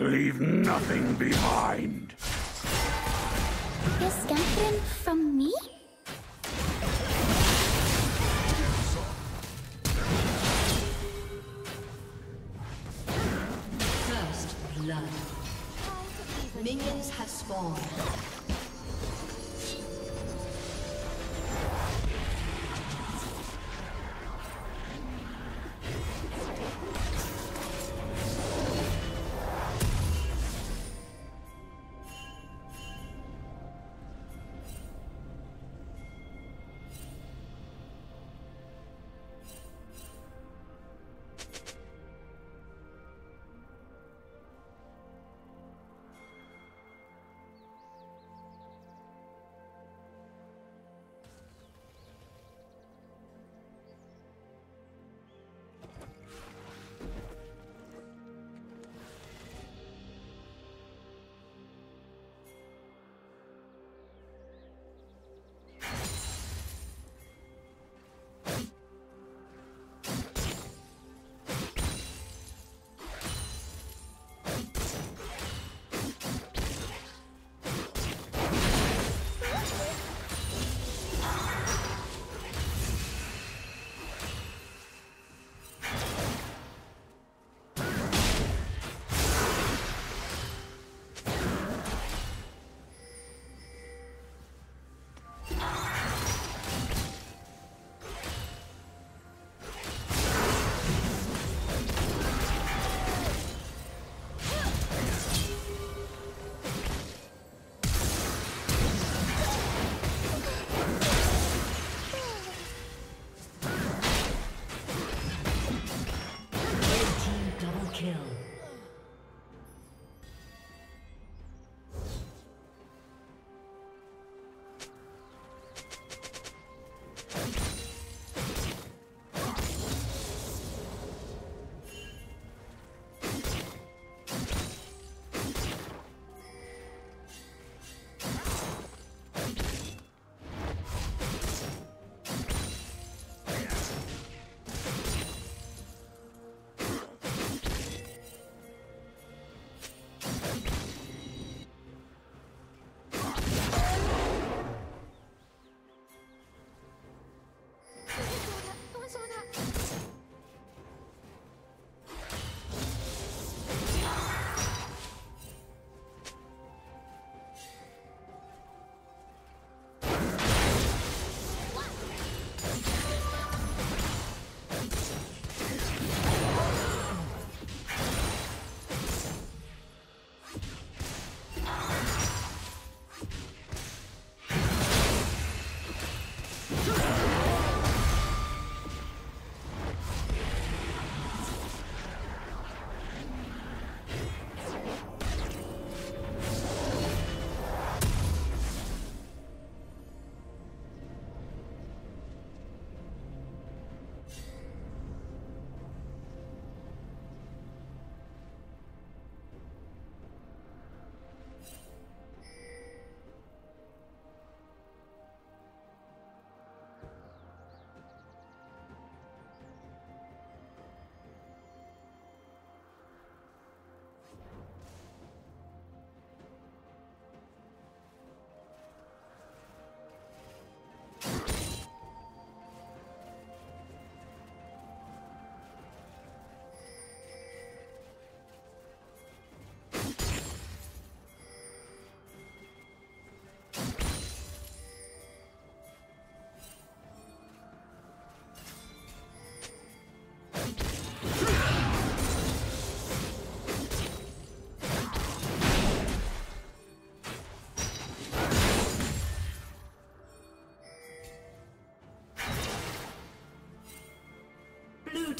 Leave nothing behind. Is Catherine from me? First blood. Minions have spawned.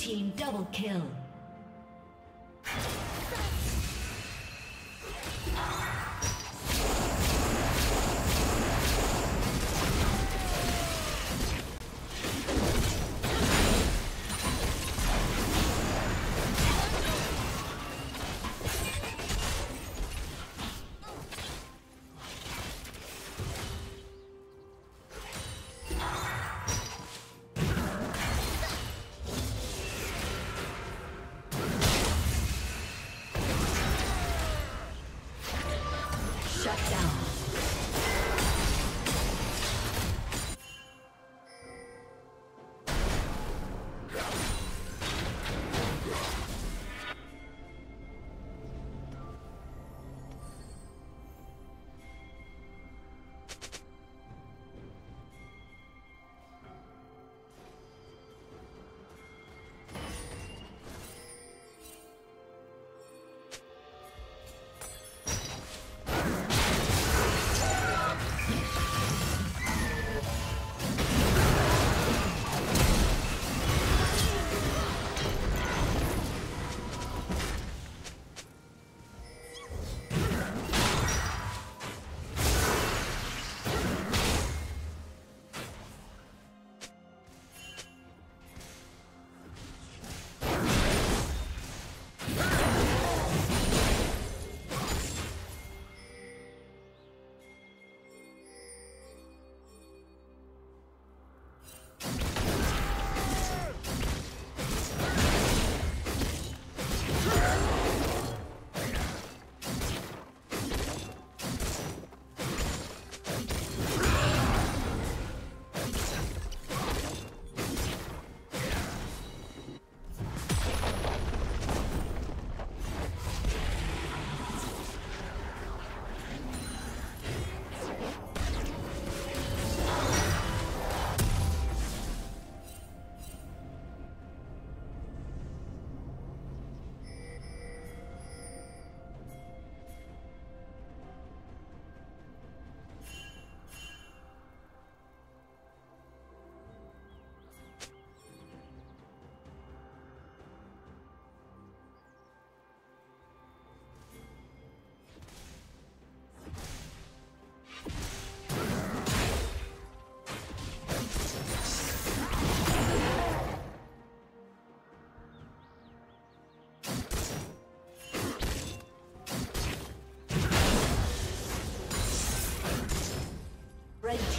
Team double kill.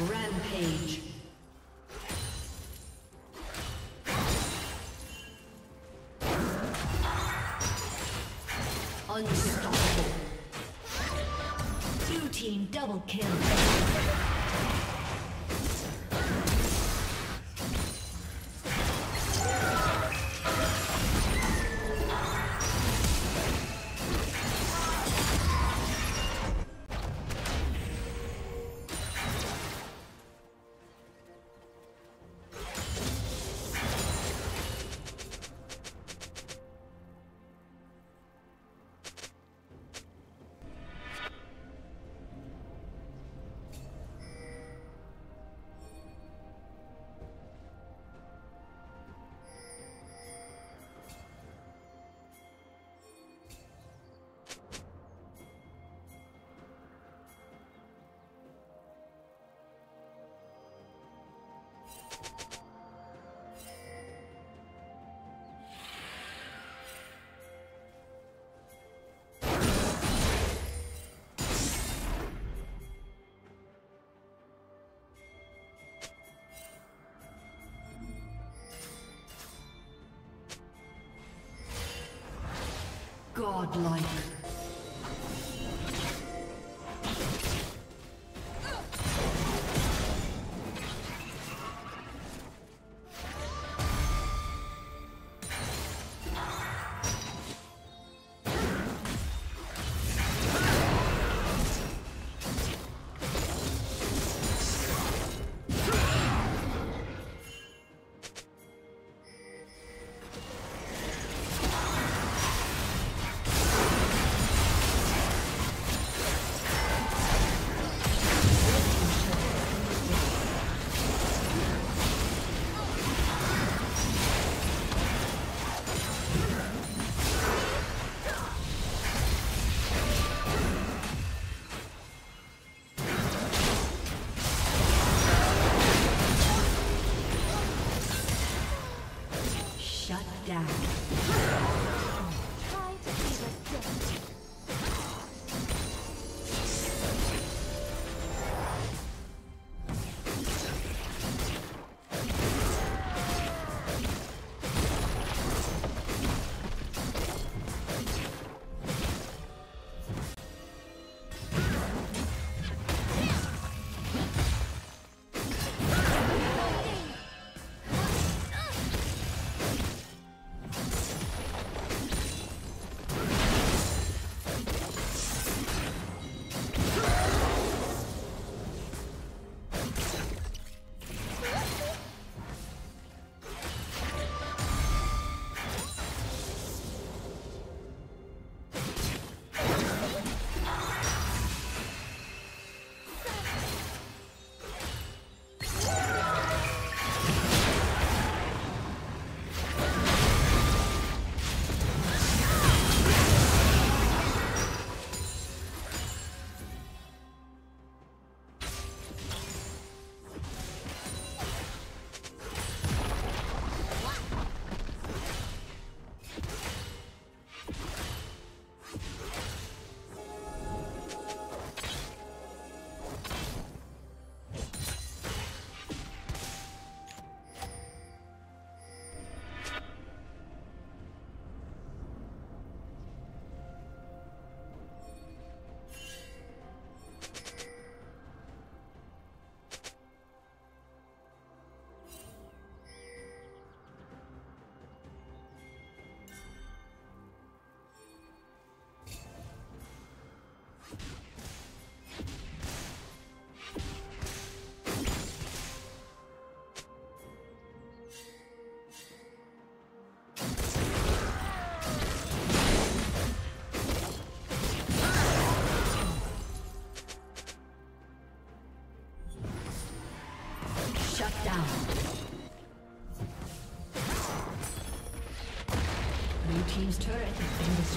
Rampage. Godlike.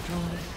Destroyed.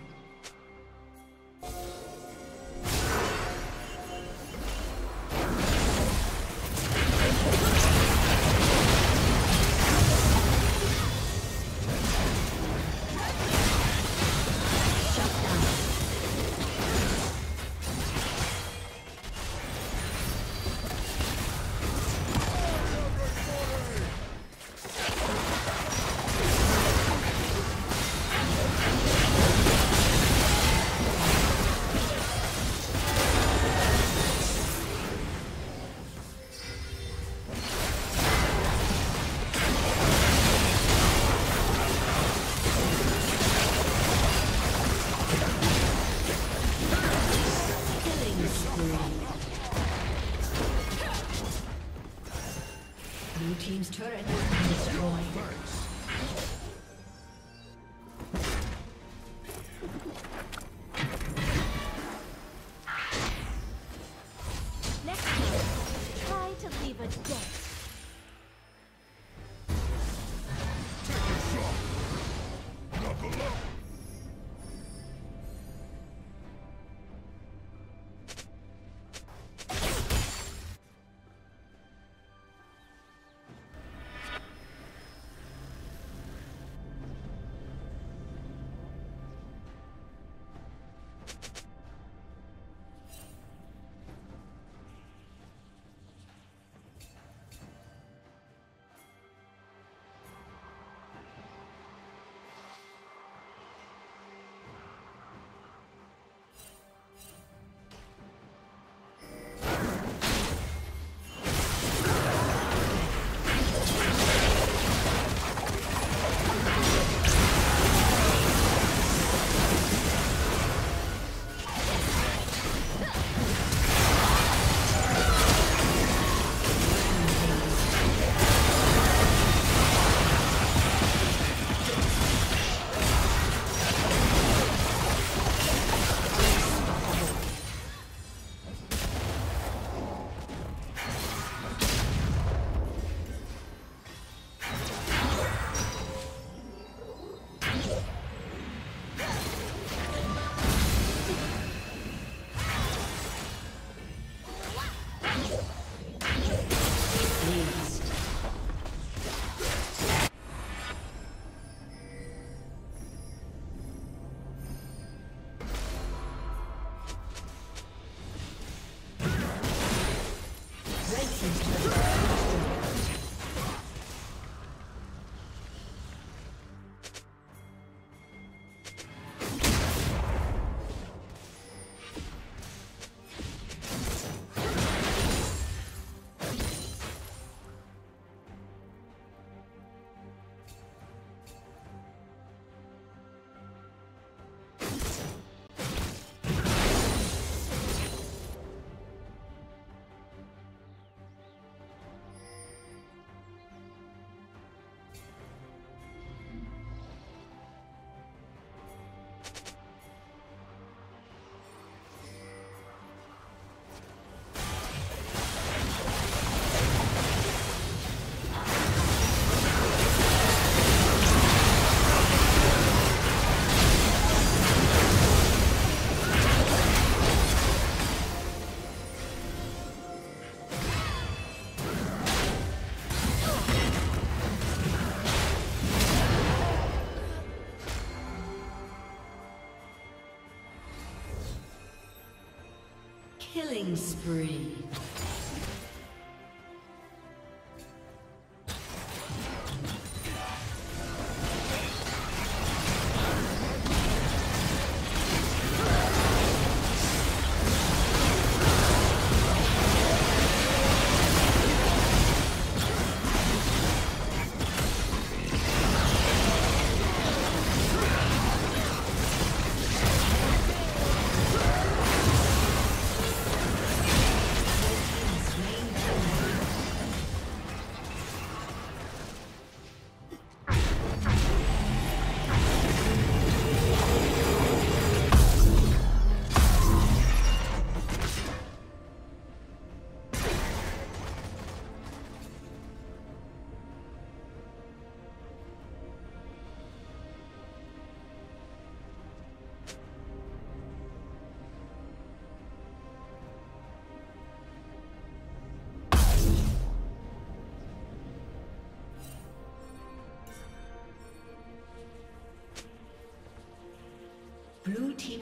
Killing spree.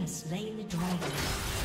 Slain the dragon.